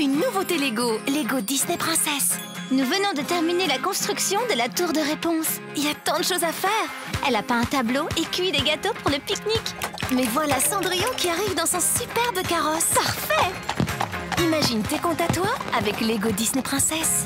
Une nouveauté Lego, Lego Disney Princess. Nous venons de terminer la construction de la tour de réponse. Il y a tant de choses à faire. Elle a peint un tableau et cuit des gâteaux pour le pique-nique. Mais voilà Cendrillon qui arrive dans son superbe carrosse. Parfait Imagine tes comptes à toi avec Lego Disney Princess.